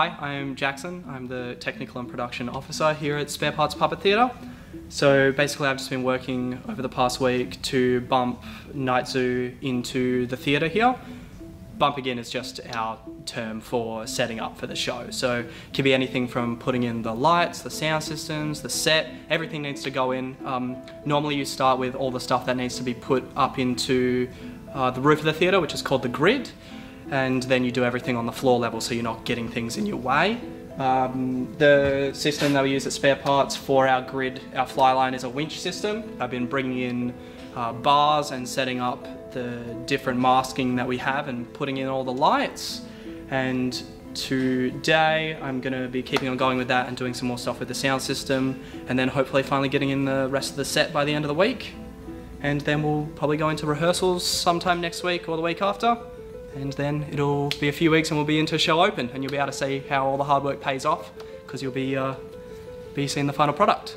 Hi, I'm Jackson. I'm the Technical and Production Officer here at Spare Parts Puppet Theatre. So basically I've just been working over the past week to bump Night Zoo into the theatre here. Bump-in is just our term for setting up for the show. So it can be anything from putting in the lights, the sound systems, the set, everything needs to go in. Um, normally you start with all the stuff that needs to be put up into uh, the roof of the theatre, which is called the grid and then you do everything on the floor level so you're not getting things in your way. Um, the system that we use at Spare Parts for our grid, our fly line is a winch system. I've been bringing in uh, bars and setting up the different masking that we have and putting in all the lights. And today I'm going to be keeping on going with that and doing some more stuff with the sound system and then hopefully finally getting in the rest of the set by the end of the week. And then we'll probably go into rehearsals sometime next week or the week after and then it'll be a few weeks and we'll be into show open and you'll be able to see how all the hard work pays off because you'll be, uh, be seeing the final product.